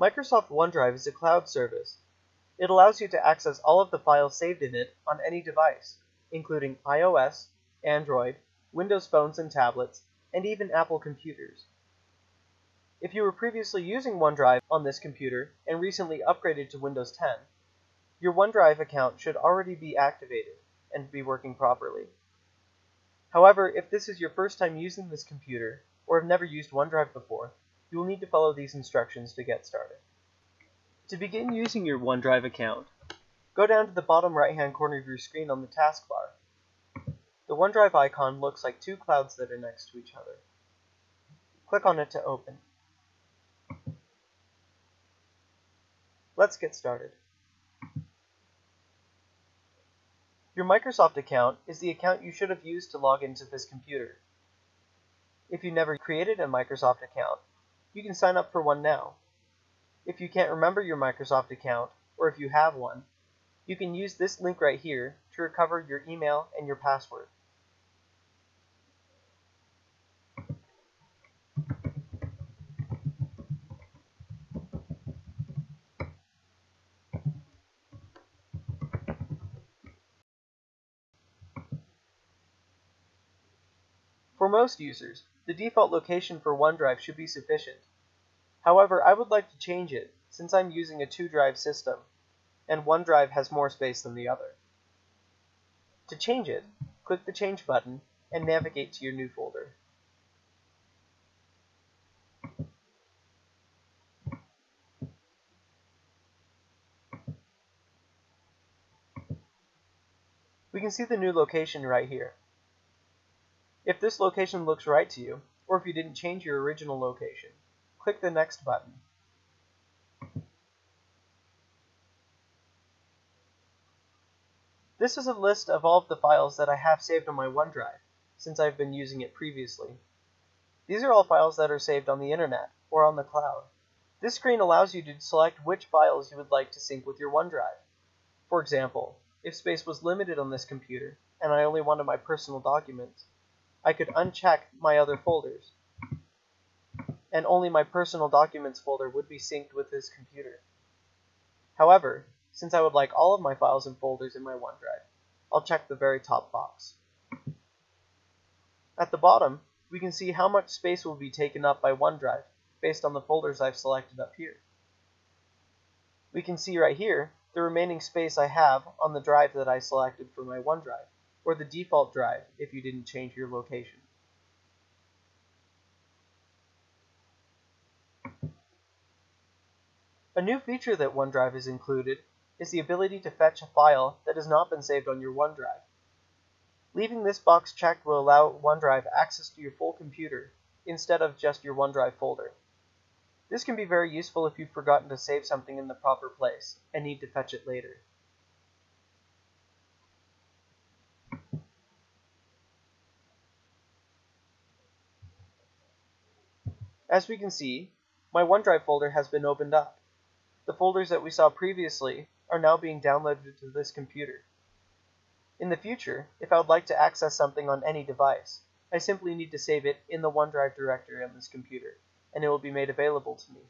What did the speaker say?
Microsoft OneDrive is a cloud service. It allows you to access all of the files saved in it on any device, including iOS, Android, Windows phones and tablets, and even Apple computers. If you were previously using OneDrive on this computer and recently upgraded to Windows 10, your OneDrive account should already be activated and be working properly. However, if this is your first time using this computer or have never used OneDrive before, you will need to follow these instructions to get started. To begin using your OneDrive account, go down to the bottom right hand corner of your screen on the taskbar. The OneDrive icon looks like two clouds that are next to each other. Click on it to open. Let's get started. Your Microsoft account is the account you should have used to log into this computer. If you never created a Microsoft account, you can sign up for one now. If you can't remember your Microsoft account, or if you have one, you can use this link right here to recover your email and your password. For most users, the default location for OneDrive should be sufficient. However, I would like to change it since I'm using a two-drive system, and one drive has more space than the other. To change it, click the Change button and navigate to your new folder. We can see the new location right here. If this location looks right to you, or if you didn't change your original location, click the Next button. This is a list of all of the files that I have saved on my OneDrive, since I've been using it previously. These are all files that are saved on the internet, or on the cloud. This screen allows you to select which files you would like to sync with your OneDrive. For example, if space was limited on this computer, and I only wanted my personal documents, I could uncheck my other folders, and only my personal documents folder would be synced with this computer. However, since I would like all of my files and folders in my OneDrive, I'll check the very top box. At the bottom, we can see how much space will be taken up by OneDrive based on the folders I've selected up here. We can see right here the remaining space I have on the drive that I selected for my OneDrive or the default drive if you didn't change your location. A new feature that OneDrive has included is the ability to fetch a file that has not been saved on your OneDrive. Leaving this box checked will allow OneDrive access to your full computer instead of just your OneDrive folder. This can be very useful if you've forgotten to save something in the proper place and need to fetch it later. As we can see, my OneDrive folder has been opened up. The folders that we saw previously are now being downloaded to this computer. In the future, if I would like to access something on any device, I simply need to save it in the OneDrive directory on this computer, and it will be made available to me.